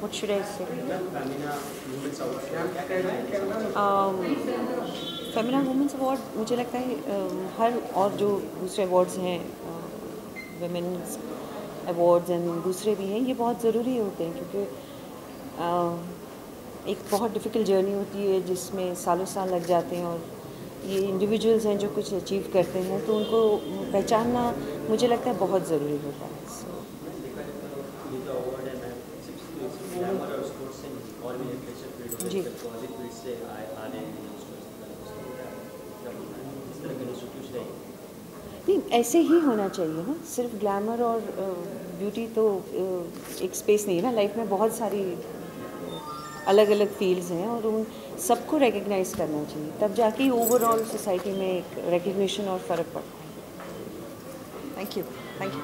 What should I say? Femina women's award मुझे लगता है um, हर और जो दूसरे अवार्ड्स हैं वुमेंस अवार्ड्स एंड दूसरे भी हैं ये बहुत ज़रूरी होते हैं क्योंकि uh, एक बहुत डिफ़िकल्ट जर्नी होती है जिसमें सालों साल लग जाते हैं और ये इंडिविजुअल्स हैं जो कुछ अचीव करते हैं तो उनको पहचानना मुझे लगता है बहुत ज़रूरी होता है so, जी। नहीं ऐसे ही होना चाहिए ना सिर्फ़ ग्लैमर और ब्यूटी तो एक स्पेस नहीं है ना लाइफ में बहुत सारी अलग अलग फील्ड्स हैं और उन सबको रिकग्नाइज करना चाहिए। तब जाके ओवरऑल सोसाइटी में एक रिकग्निशन और फ़र्क पड़ता है। Thank you thank you